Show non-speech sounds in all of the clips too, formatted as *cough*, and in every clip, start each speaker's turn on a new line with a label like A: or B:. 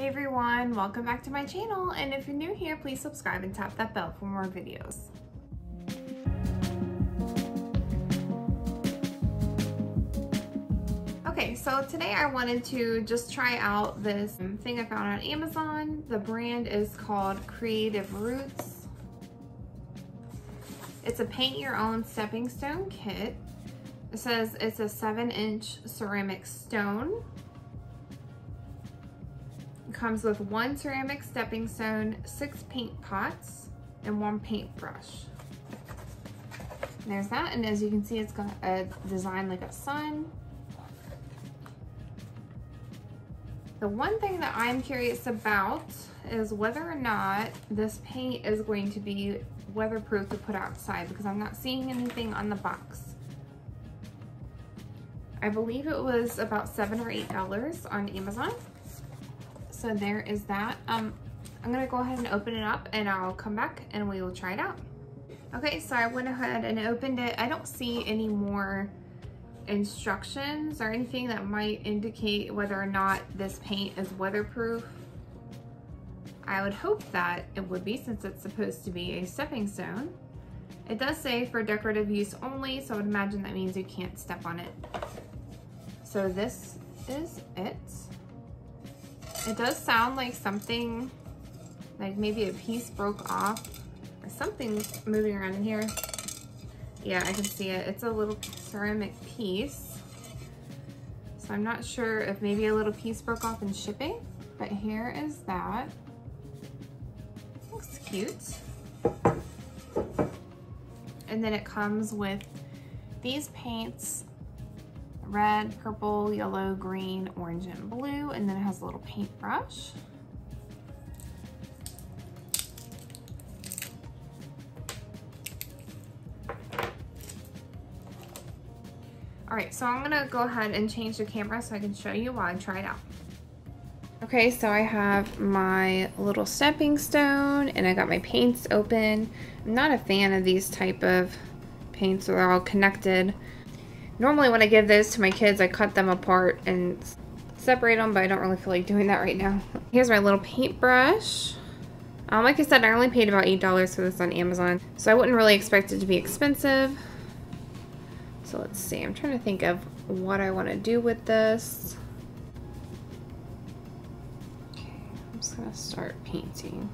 A: Hey everyone, welcome back to my channel and if you're new here, please subscribe and tap that bell for more videos. Okay, so today I wanted to just try out this thing I found on Amazon. The brand is called Creative Roots. It's a paint your own stepping stone kit. It says it's a seven inch ceramic stone comes with one ceramic stepping stone, six paint pots, and one paintbrush. There's that, and as you can see, it's got a design like a sun. The one thing that I'm curious about is whether or not this paint is going to be weatherproof to put outside because I'm not seeing anything on the box. I believe it was about seven or eight dollars on Amazon so there is that. Um, I'm gonna go ahead and open it up and I'll come back and we will try it out. Okay, so I went ahead and opened it. I don't see any more instructions or anything that might indicate whether or not this paint is weatherproof. I would hope that it would be since it's supposed to be a stepping stone. It does say for decorative use only, so I would imagine that means you can't step on it. So this is it. It does sound like something, like maybe a piece broke off something moving around in here. Yeah, I can see it. It's a little ceramic piece. So I'm not sure if maybe a little piece broke off in shipping, but here is that. Looks cute. And then it comes with these paints red, purple, yellow, green, orange, and blue. And then it has a little paintbrush. All right, so I'm gonna go ahead and change the camera so I can show you while I try it out. Okay, so I have my little stepping stone and I got my paints open. I'm not a fan of these type of paints, so they're all connected. Normally when I give those to my kids, I cut them apart and separate them, but I don't really feel like doing that right now. Here's my little paintbrush. Um, like I said, I only paid about $8 for this on Amazon, so I wouldn't really expect it to be expensive. So let's see, I'm trying to think of what I want to do with this. Okay, I'm just going to start painting.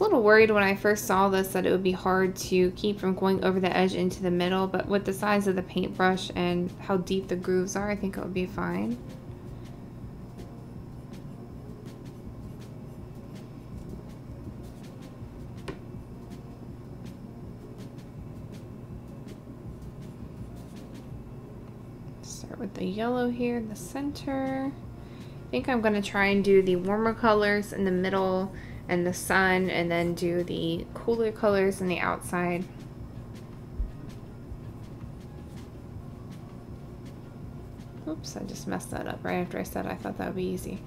A: A little worried when I first saw this that it would be hard to keep from going over the edge into the middle, but with the size of the paintbrush and how deep the grooves are, I think it would be fine. Start with the yellow here in the center. I think I'm going to try and do the warmer colors in the middle and the sun and then do the cooler colors on the outside. Oops, I just messed that up right after I said I thought that would be easy.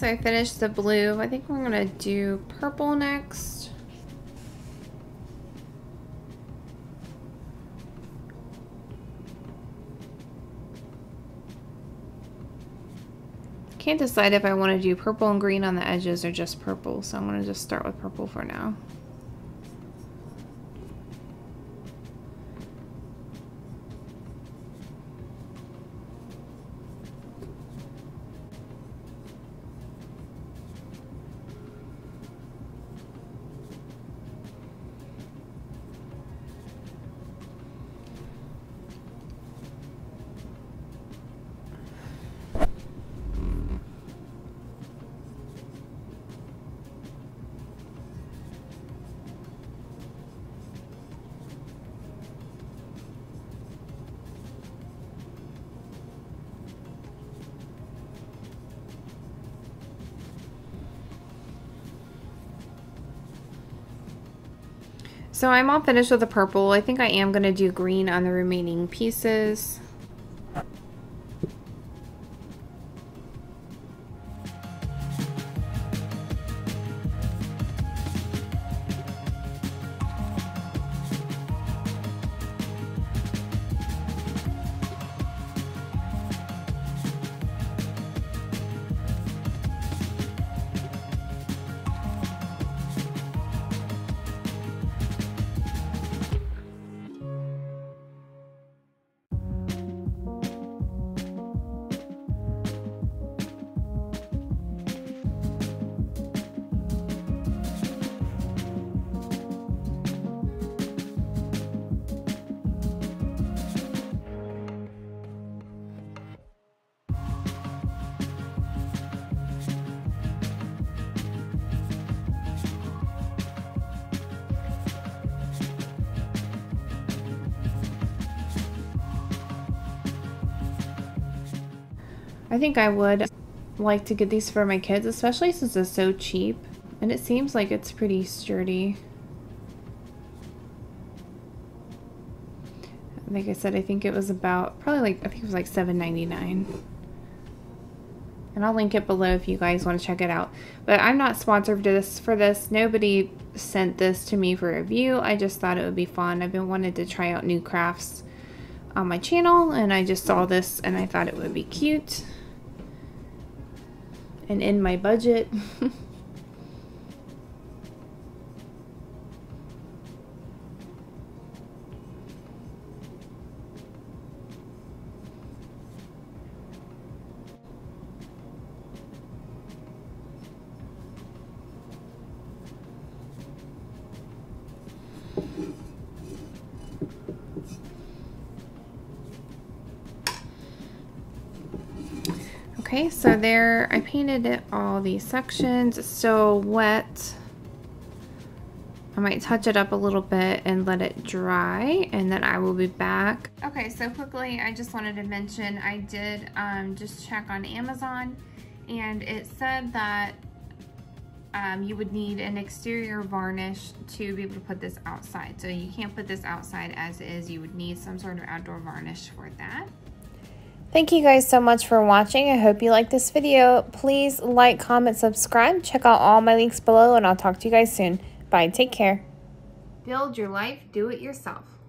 A: So I finished the blue. I think we're gonna do purple next. Can't decide if I want to do purple and green on the edges or just purple, so I'm going to just start with purple for now. So I'm all finished with the purple. I think I am going to do green on the remaining pieces. I think I would like to get these for my kids, especially since it's so cheap. And it seems like it's pretty sturdy. Like I said, I think it was about, probably like, I think it was like $7.99. And I'll link it below if you guys want to check it out. But I'm not sponsored for this. For this. Nobody sent this to me for review. I just thought it would be fun. I've been wanting to try out new crafts on my channel. And I just saw this and I thought it would be cute and in my budget. *laughs* Okay, so there, I painted it all these sections. It's still wet. I might touch it up a little bit and let it dry and then I will be back. Okay, so quickly, I just wanted to mention I did um, just check on Amazon and it said that um, you would need an exterior varnish to be able to put this outside. So you can't put this outside as is. You would need some sort of outdoor varnish for that. Thank you guys so much for watching. I hope you liked this video. Please like, comment, subscribe. Check out all my links below and I'll talk to you guys soon. Bye. Take care. Build your life. Do it yourself.